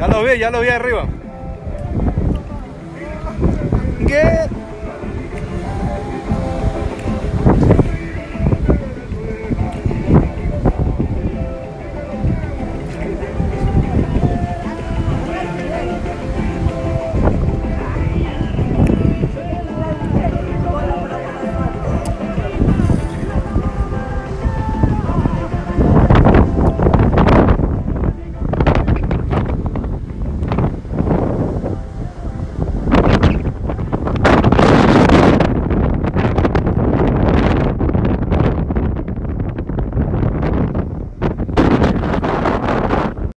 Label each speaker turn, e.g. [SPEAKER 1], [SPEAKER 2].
[SPEAKER 1] Ya lo vi, ya lo vi arriba. ¿Qué?